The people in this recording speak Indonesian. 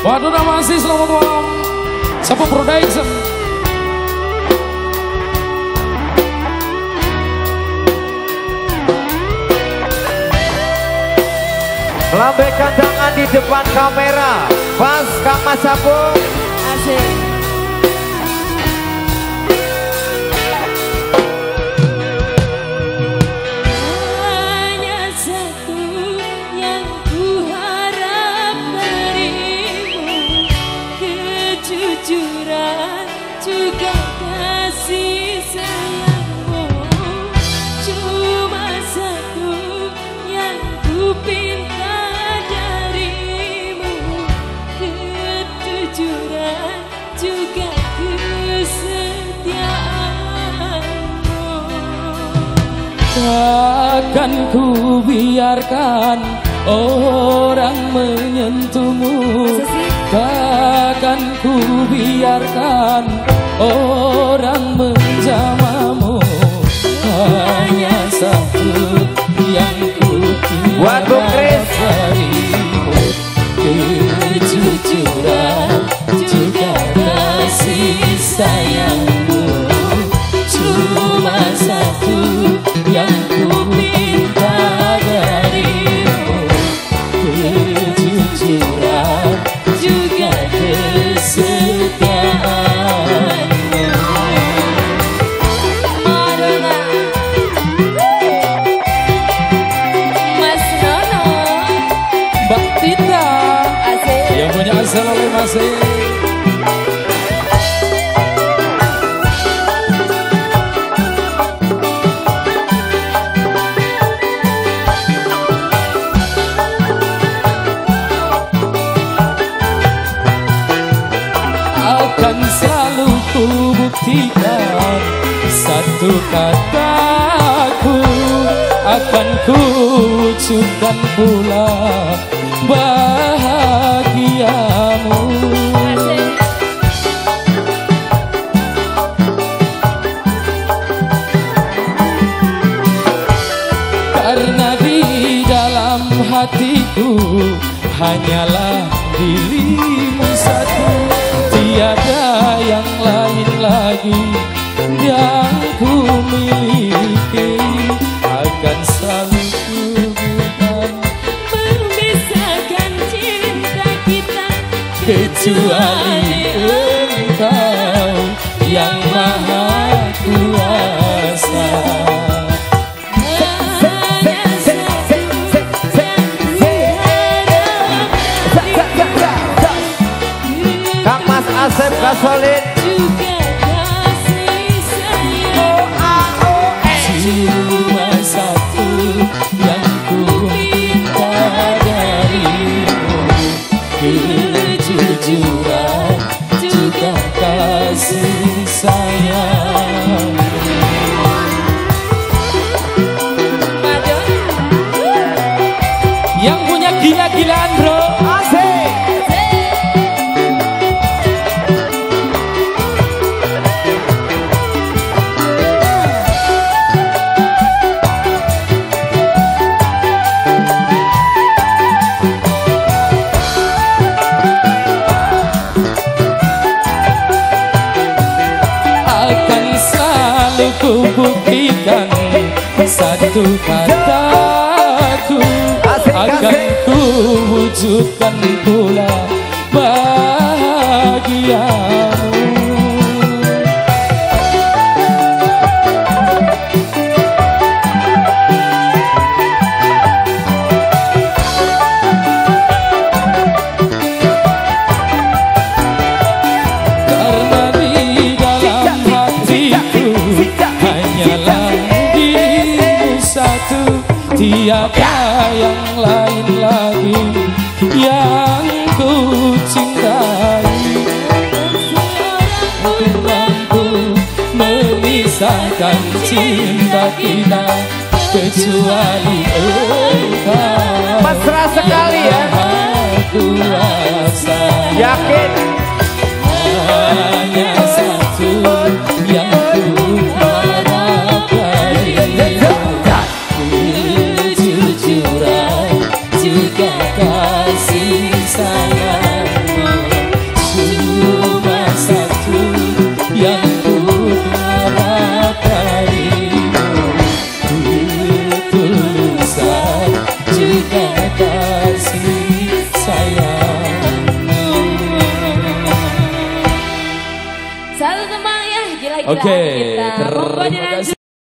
Waduh masih selamat malam Sapu Production. Lambaikan tangan di depan kamera. Pas Kang Mas Sapu Asik Takkan ku biarkan orang menyentuhmu. Takkan ku biarkan orang menjamamu. Hanya satu yang ku Chris. Darimu Kejujuran juga kasih sayangmu akan selalu ku buktikan satu kataku akan ku pula bahagiamu hatiku hanyalah dirimu satu. Tiada yang lain lagi yang ku miliki. Akan selalu Memisahkan cinta kita kecuali Kang Mas buktikan satu kataku akan ku wujudkan pula bahagiamu tiada yang lain lagi yang ku cintai? Aku mampu memisahkan cinta kita kecuali engkau Okay.